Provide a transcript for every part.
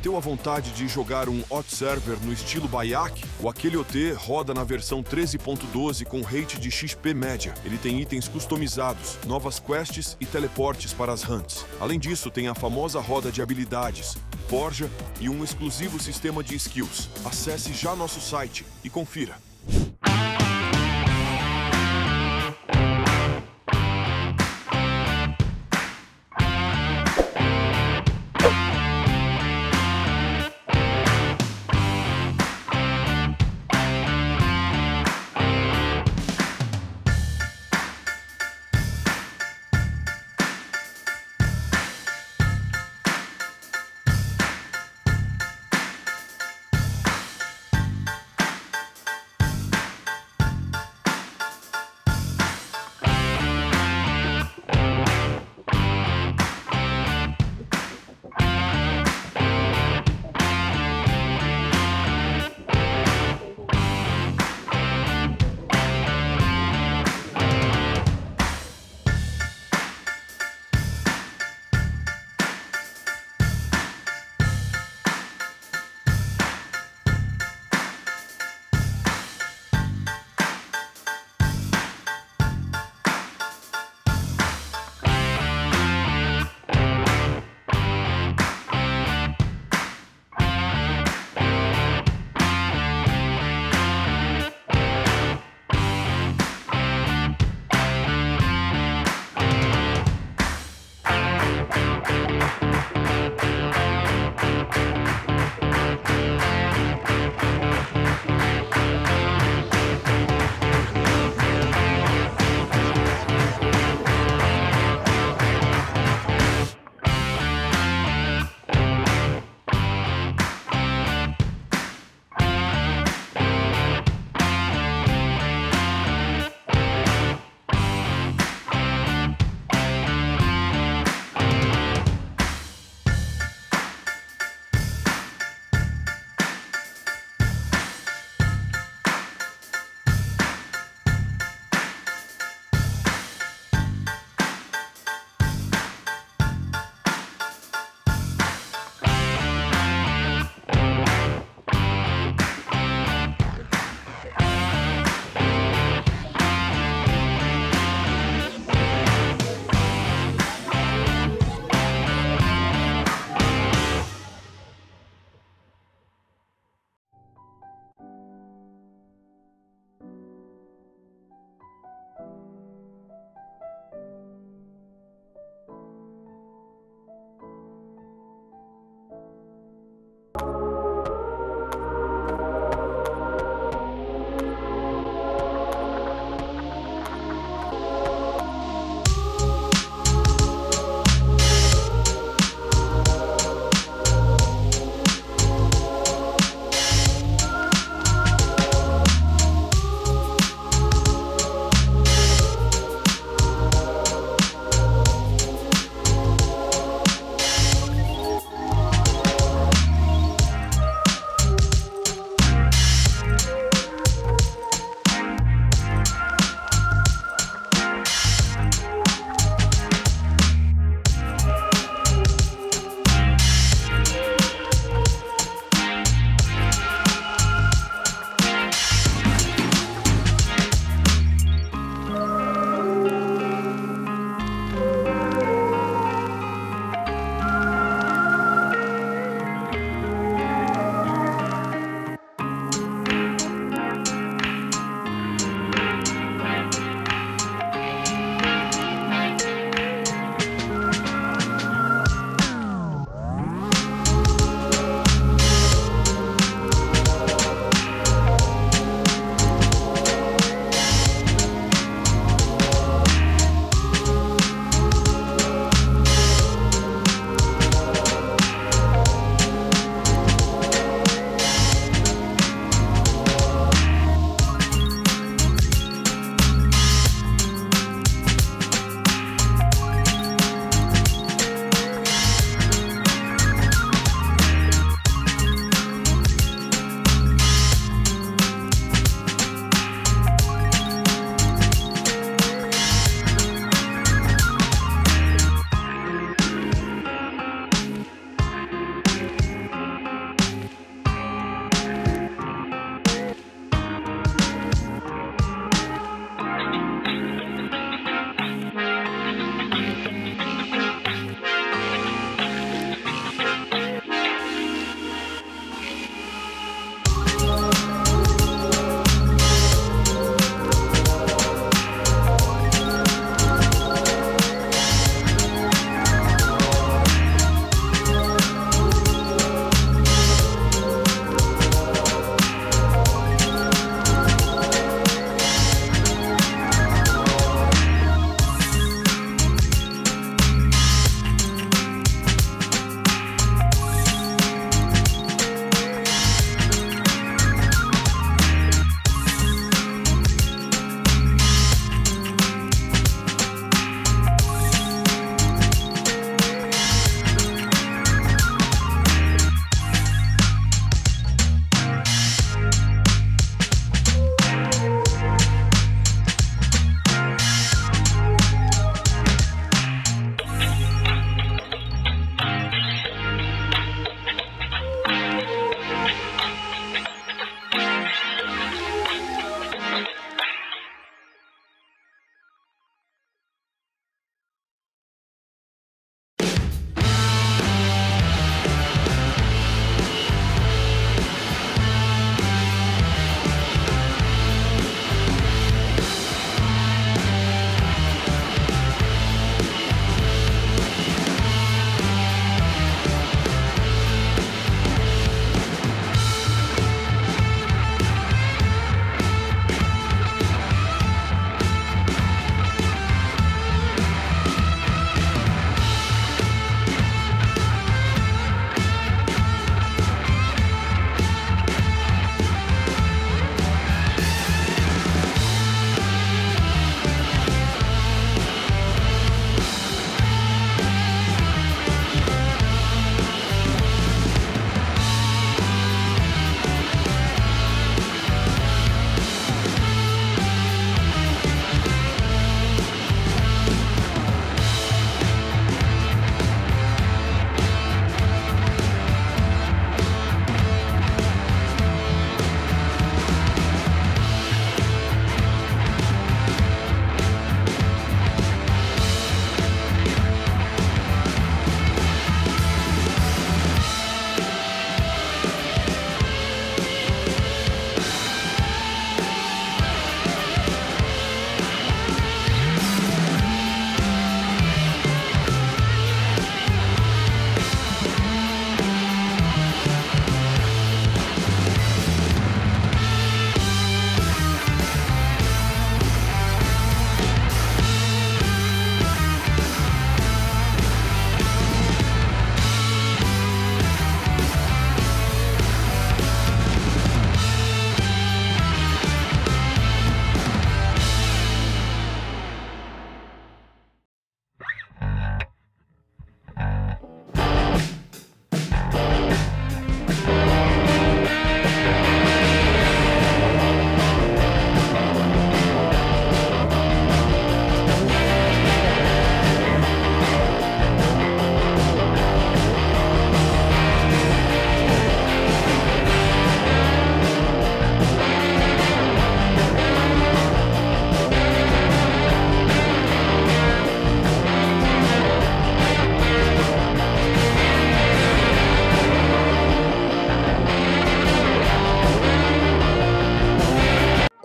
Bateu a vontade de jogar um hot server no estilo Bayak? O Aquele OT roda na versão 13.12 com rate de XP média. Ele tem itens customizados, novas quests e teleportes para as hunts. Além disso, tem a famosa roda de habilidades, forja e um exclusivo sistema de skills. Acesse já nosso site e confira.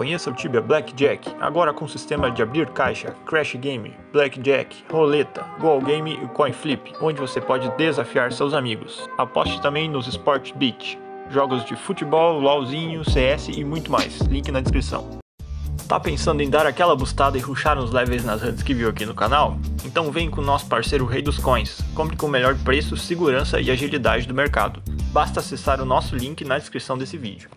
Conheça o Tibia Blackjack, agora com sistema de abrir caixa, Crash Game, Blackjack, Roleta, Goal Game e Coin Flip, onde você pode desafiar seus amigos. Aposte também nos Sport Beat, jogos de futebol, LOLzinho, CS e muito mais. Link na descrição. Tá pensando em dar aquela bustada e ruxar uns levels nas runs que viu aqui no canal? Então vem com o nosso parceiro Rei dos Coins. Compre com o melhor preço, segurança e agilidade do mercado. Basta acessar o nosso link na descrição desse vídeo.